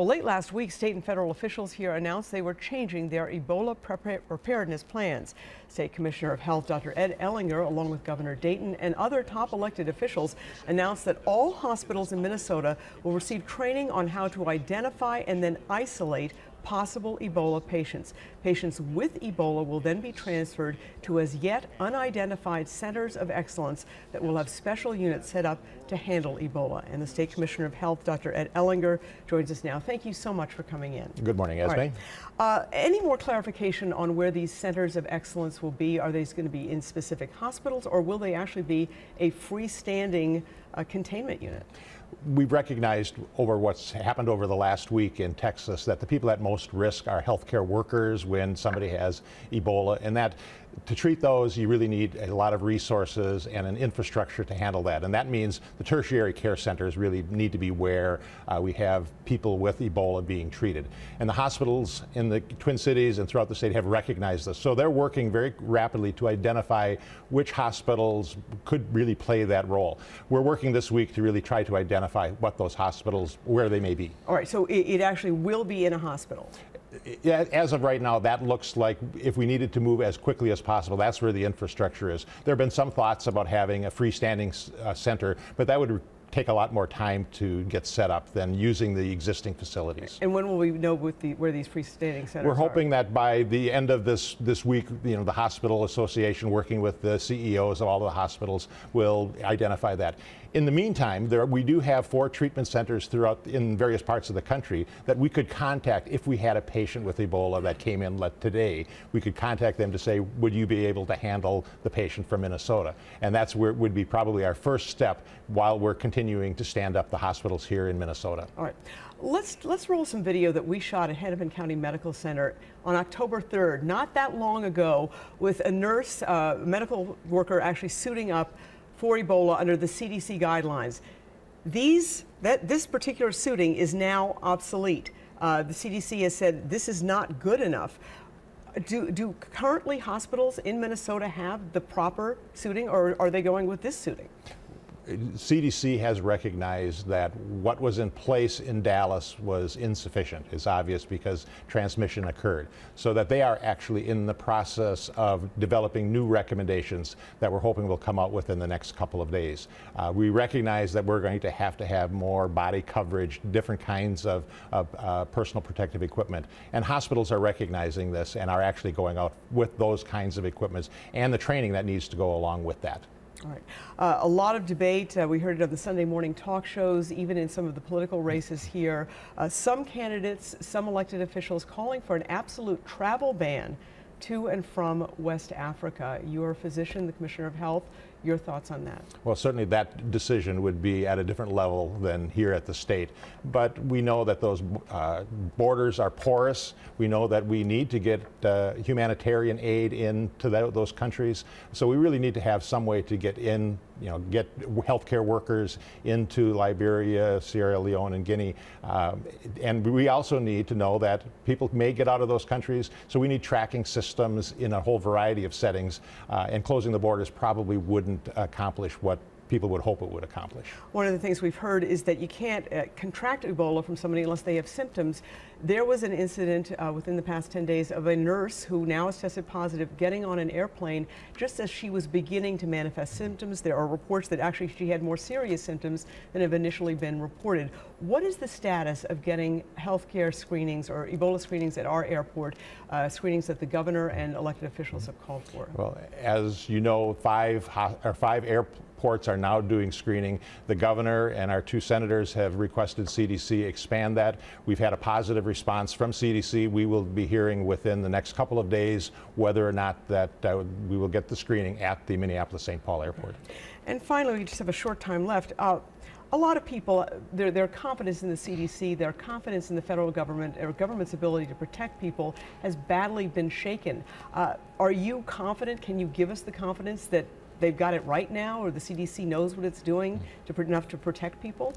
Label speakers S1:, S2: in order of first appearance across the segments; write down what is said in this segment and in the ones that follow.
S1: Well, late last week, state and federal officials here announced they were changing their Ebola preparedness plans. State Commissioner of Health Dr. Ed Ehlinger, along with Governor Dayton and other top elected officials, announced that all hospitals in Minnesota will receive training on how to identify and then isolate possible Ebola patients. Patients with Ebola will then be transferred to as yet unidentified centers of excellence that will have special units set up to handle Ebola. And the State Commissioner of Health, Dr. Ed Ehlinger, joins us now. Thank you so much for coming in.
S2: Good morning, Esme. Right.
S1: Uh, any more clarification on where these centers of excellence will be? Are they going to be in specific hospitals or will they actually be a freestanding uh, containment unit?
S2: We've recognized over what's happened over the last week in Texas that the people at most risk are healthcare workers when somebody has Ebola, and that to treat those, you really need a lot of resources and an infrastructure to handle that. And that means the tertiary care centers really need to be where uh, we have people with Ebola being treated. And the hospitals in the Twin Cities and throughout the state have recognized this. So they're working very rapidly to identify which hospitals could really play that role. We're working this week to really try to identify what those hospitals, where they may be.
S1: All right, so it, it actually will be in a hospital
S2: as of right now, that looks like if we needed to move as quickly as possible, that's where the infrastructure is. There have been some thoughts about having a freestanding uh, center, but that would take a lot more time to get set up than using the existing facilities.
S1: And when will we know the, where these freestanding centers are?
S2: We're hoping
S1: are?
S2: that by the end of this, this week, you know, the hospital association working with the CEOs of all the hospitals will identify that. In the meantime, there, we do have four treatment centers throughout in various parts of the country that we could contact if we had a patient with Ebola that came in today. We could contact them to say, would you be able to handle the patient from Minnesota? And that's where would be probably our first step while we're continuing to stand up the hospitals here in Minnesota.
S1: All right. Let's let's roll some video that we shot at Hennepin County Medical Center on October 3rd, not that long ago, with a nurse, uh, medical worker actually suiting up for Ebola under the CDC guidelines. These, that, this particular suiting is now obsolete. Uh, the CDC has said this is not good enough. Do, do currently hospitals in Minnesota have the proper suiting or are they going with this suiting?
S2: CDC has recognized that what was in place in Dallas was insufficient. It's obvious because transmission occurred. So that they are actually in the process of developing new recommendations that we're hoping will come out within the next couple of days. Uh, we recognize that we're going to have to have more body coverage, different kinds of, of uh, personal protective equipment. And hospitals are recognizing this and are actually going out with those kinds of equipments and the training that needs to go along with that.
S1: All right. Uh, a lot of debate. Uh, we heard it on the Sunday morning talk shows, even in some of the political races here. Uh, some candidates, some elected officials calling for an absolute travel ban to and from West Africa. You're a physician, the Commissioner of Health. Your thoughts on that?
S2: Well, certainly that decision would be at a different level than here at the state. But we know that those uh, borders are porous. We know that we need to get uh, humanitarian aid into those countries. So we really need to have some way to get in, you know, get healthcare workers into Liberia, Sierra Leone, and Guinea. Um, and we also need to know that people may get out of those countries. So we need tracking systems in a whole variety of settings. Uh, and closing the borders probably wouldn't wouldn't accomplish what people would hope it would accomplish.
S1: One of the things we've heard is that you can't uh, contract Ebola from somebody unless they have symptoms. There was an incident uh, within the past 10 days of a nurse who now has tested positive getting on an airplane just as she was beginning to manifest symptoms. There are reports that actually she had more serious symptoms than have initially been reported. What is the status of getting healthcare screenings or Ebola screenings at our airport, uh, screenings that the governor and elected officials have called for?
S2: Well, as you know, five, or five airports are now doing screening. The governor and our two senators have requested CDC expand that. We've had a positive response from CDC. We will be hearing within the next couple of days whether or not that uh, we will get the screening at the Minneapolis St. Paul Airport.
S1: And finally, we just have a short time left. Uh, a lot of people, their, their confidence in the CDC, their confidence in the federal government, or government's ability to protect people has badly been shaken. Uh, are you confident? Can you give us the confidence that they've got it right now, or the CDC knows what it's doing to, enough to protect people?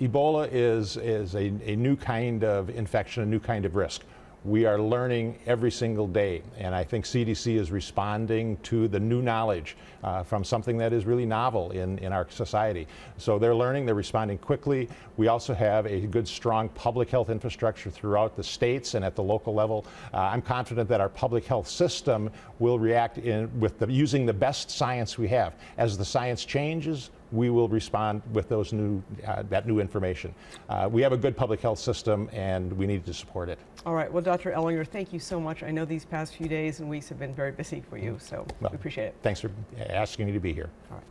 S2: Ebola is, is a, a new kind of infection, a new kind of risk we are learning every single day. And I think CDC is responding to the new knowledge uh, from something that is really novel in, in our society. So they're learning, they're responding quickly. We also have a good, strong public health infrastructure throughout the states and at the local level. Uh, I'm confident that our public health system will react in, with the, using the best science we have. As the science changes, we will respond with those new, uh, that new information. Uh, we have a good public health system and we need to support it.
S1: All right. Well, Dr. Ehlinger, thank you so much. I know these past few days and weeks have been very busy for you, so
S2: Well,
S1: we appreciate it.
S2: Thanks for asking me to be here.
S1: All right.